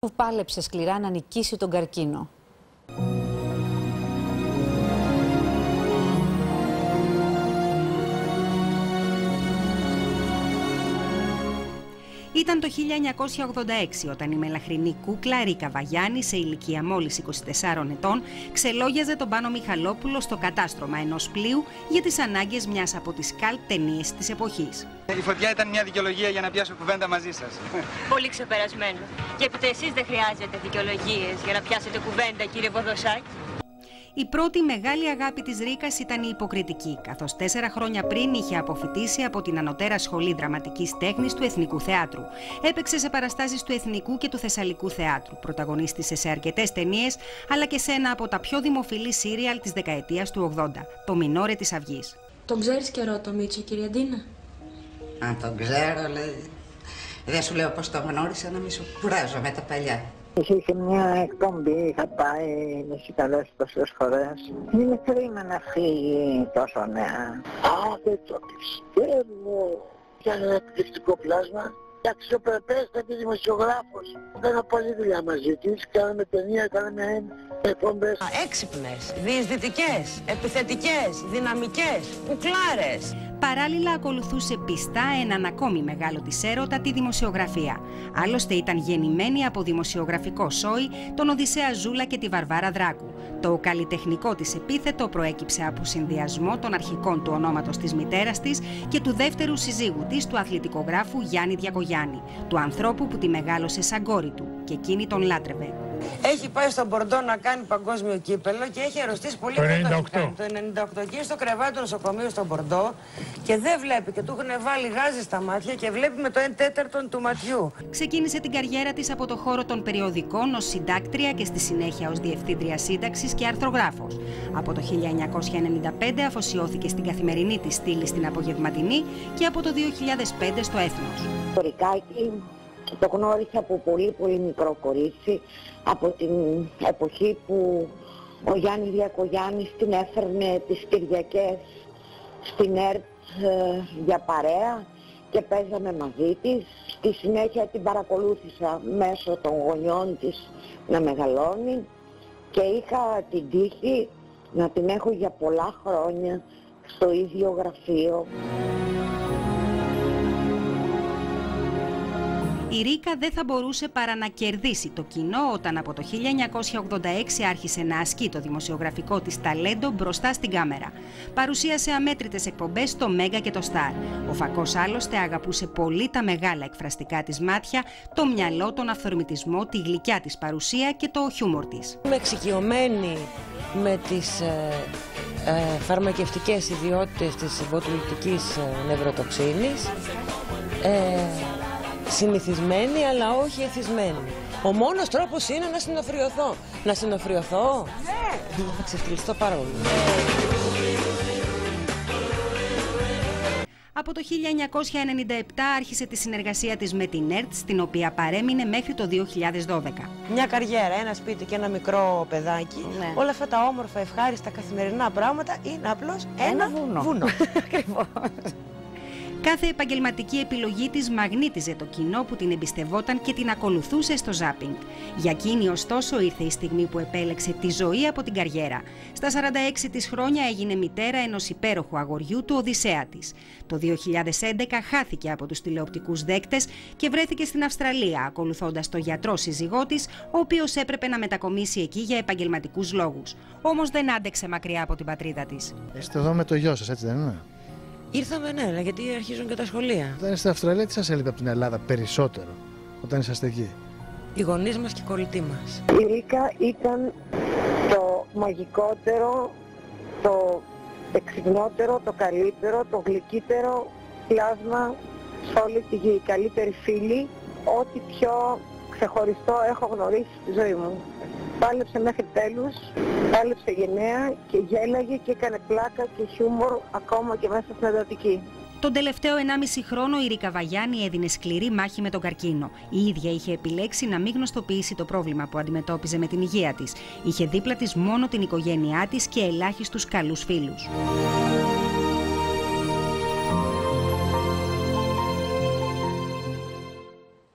που πάλεψε σκληρά να νικήσει τον καρκίνο. Ήταν το 1986 όταν η μελαχρινή κούκλα Ρίκα Βαγιάννη σε ηλικία μόλις 24 ετών ξελόγιαζε τον Πάνο Μιχαλόπουλο στο κατάστρωμα ενός πλοίου για τις ανάγκες μιας από τις καλτ ταινίες της εποχής. Η φωτιά ήταν μια δικαιολογία για να πιάσω κουβέντα μαζί σας. Πολύ ξεπερασμένο. Και έπειτα εσείς δεν χρειάζεται δικαιολογίες για να πιάσετε κουβέντα κύριε Βοδοσάκη. Η πρώτη μεγάλη αγάπη της Ρίκας ήταν η υποκριτική, καθώς τέσσερα χρόνια πριν είχε αποφυτίσει από την Ανωτέρα Σχολή Δραματικής Τέχνης του Εθνικού Θεάτρου. Έπαιξε σε παραστάσεις του Εθνικού και του Θεσσαλικού Θεάτρου. Πρωταγωνίστησε σε αρκετές ταινίες, αλλά και σε ένα από τα πιο δημοφιλή σύριαλ της δεκαετίας του 80, το Μινόρε της Αυγής. Τον ξέρεις καιρό το Μίτσο, κυρία Ντίνα; Αν τον ξέρω, λέει. Δεν σου λέω πώς το γνώρισα να μη σου κουράζω με τα παλιά. Είχε μια εκπομπή, είχα πάει, με έχει καλέσει τόσες φορές. Είναι κρίμα να φύγει τόσο νέα. Α, δεν το πιστεύω. Ήταν ένα εκπληκτικό πλάσμα και αξιοπρεπέστατη δημοσιογράφος. Έκανα πολλή δουλειά μαζί της, κάναμε ταινία, κάναμε εκπομπές. Έξυπνες, διεισδυτικές, επιθετικές, δυναμικές, κουκλάρες. Παράλληλα ακολουθούσε πιστά έναν ακόμη μεγάλο της έρωτα, τη δημοσιογραφία. Άλλωστε ήταν γεννημένη από δημοσιογραφικό σόι τον Οδυσσέα Ζούλα και τη Βαρβάρα Δράκου. Το καλλιτεχνικό της επίθετο προέκυψε από συνδυασμό των αρχικών του ονόματος της μητέρας της και του δεύτερου συζύγου της, του αθλητικογράφου Γιάννη Διακογιάννη, του ανθρώπου που τη μεγάλωσε σαν κόρη του και εκείνη τον λάτρευε. Έχει πάει στον Μπορντό να κάνει παγκόσμιο κύπελο και έχει αρρωστήσει πολύ Το μετά 98. Το 98 και είναι στο κρεβάτι του νοσοκομείου στον Μπορντό και δεν βλέπει και του έχουν βάλει γάζι στα μάτια και βλέπει με το 1 τέταρτον του ματιού. Ξεκίνησε την καριέρα της από το χώρο των περιοδικών ως συντάκτρια και στη συνέχεια ως διευθύντρια σύνταξης και αρθρογράφος. Από το 1995 αφοσιώθηκε στην καθημερινή της στήλη στην Απογευματινή και από το 2005 στο Έθνος. Το Ρικάκι το γνώρισα από πολύ πολύ μικρό κορίτσι, από την εποχή που ο Γιάννης Διακογιάννης την έφερνε τις Κυριακές στην ΕΡΤ ε, για παρέα και παίζαμε μαζί της. Στη συνέχεια την παρακολούθησα μέσω των γονιών της να μεγαλώνει και είχα την τύχη να την έχω για πολλά χρόνια στο ίδιο γραφείο. Η Ρίκα δεν θα μπορούσε παρά να κερδίσει το κοινό όταν από το 1986 άρχισε να ασκεί το δημοσιογραφικό της ταλέντο μπροστά στην κάμερα. Παρουσίασε αμέτρητες εκπομπές στο Μέγκα και το Σταρ. Ο Φακός άλλωστε αγαπούσε πολύ τα μεγάλα εκφραστικά της μάτια, το μυαλό, τον αυθορμητισμό, τη γλυκιά της παρουσία και το χιούμορ της. Είμαι εξοικειωμένη με τις ε, ε, φαρμακευτικές ιδιότητες της βοτουλητικής ε, νευροτοξίνης. Ε, συνηθισμένη αλλά όχι εθισμένη. Ο μόνος τρόπος είναι να συνοφριωθώ. Να συνοφριωθώ; Ναι. Θα ξεφτυλιστώ πάρα πολύ. Από το 1997 άρχισε τη συνεργασία της με την ΕΡΤ, στην οποία παρέμεινε μέχρι το 2012. Μια καριέρα, ένα σπίτι και ένα μικρό παιδάκι. Ναι. Όλα αυτά τα όμορφα, ευχάριστα, καθημερινά πράγματα είναι απλώς ένα, βουνό. βουνό. Κάθε επαγγελματική επιλογή της μαγνήτιζε το κοινό που την εμπιστευόταν και την ακολουθούσε στο ζάπινγκ. Για εκείνη ωστόσο ήρθε η στιγμή που επέλεξε τη ζωή από την καριέρα. Στα 46 της χρόνια έγινε μητέρα ενός υπέροχου αγοριού του Οδυσσέα της. Το 2011 χάθηκε από τους τηλεοπτικούς δέκτες και βρέθηκε στην Αυστραλία ακολουθώντας το γιατρό σύζυγό της, ο οποίος έπρεπε να μετακομίσει εκεί για επαγγελματικούς λόγους. Όμως δεν άντεξε μακριά από την πατρίδα της. Είστε εδώ με το γιο σας, έτσι δεν είναι; Ήρθαμε ναι, αλλά γιατί αρχίζουν και τα σχολεία; Όταν είστε στην Αυστραλία, τι σας έλειπε από την Ελλάδα περισσότερο όταν είσαστε εκεί; Οι γονείς μας και οι κολλητοί μας. Η Ρίκα ήταν το μαγικότερο, το εξυπνότερο, το καλύτερο, το γλυκύτερο πλάσμα σε όλη τη γη. Η καλύτερη φίλη, ό,τι πιο ξεχωριστό έχω γνωρίσει στη ζωή μου. Πάλεψε μέχρι τέλους, πάλεψε γενναία και γέλαγε και έκανε πλάκα και χιούμορ ακόμα και μέσα στην εντατική. Τον τελευταίο 1,5 χρόνο η Ρίκα Βαγιάννη έδινε σκληρή μάχη με τον καρκίνο. Η ίδια είχε επιλέξει να μην γνωστοποιήσει το πρόβλημα που αντιμετώπιζε με την υγεία της. Είχε δίπλα της μόνο την οικογένειά της και ελάχιστους καλούς φίλους.